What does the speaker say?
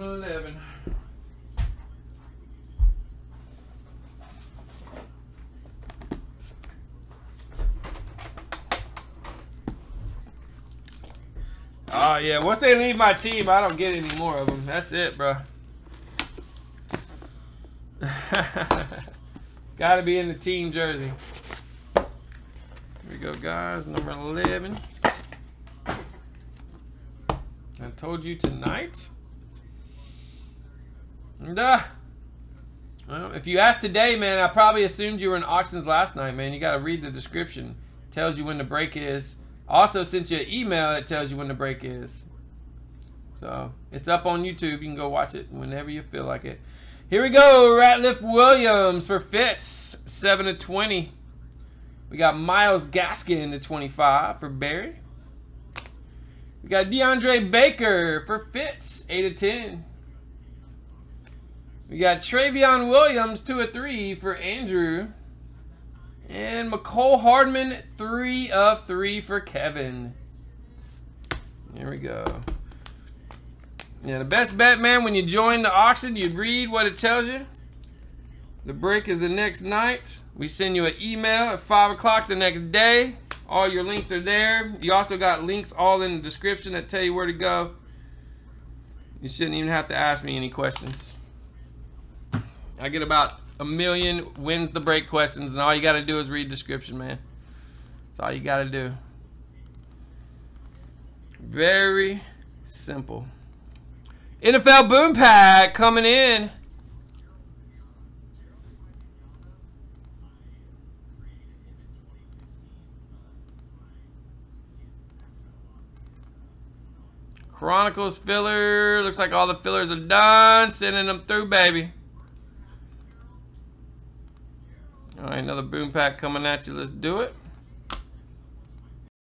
Ultimate 11. Oh yeah, once they leave my team, I don't get any more of them. That's it, bro. Got to be in the team jersey. Here we go, guys. Number 11. I told you tonight. And, uh, well, if you asked today, man, I probably assumed you were in auctions last night, man. You got to read the description. tells you when the break is. Also sent you an email that tells you when the break is. So it's up on YouTube. You can go watch it whenever you feel like it. Here we go. Ratliff Williams for Fitz. 7 to 20. We got Myles Gaskin to 25 for Barry. We got DeAndre Baker for Fitz. 8 to 10. We got Trayveon Williams 2 of 3 for Andrew. And Mecole Hardman, 3 of 3 for Kevin. Here we go. Yeah, the best bet, man, when you join the auction, you read what it tells you. The break is the next night. We send you an email at 5 o'clock the next day. All your links are there. You also got links all in the description that tell you where to go. You shouldn't even have to ask me any questions. I get about a million wins the break questions, and all you got to do is read description, man. That's all you got to do. Very simple. NFL Boom Pack coming in. Chronicles filler. Looks like all the fillers are done. Sending them through, baby. All right, another boom pack coming at you. Let's do it.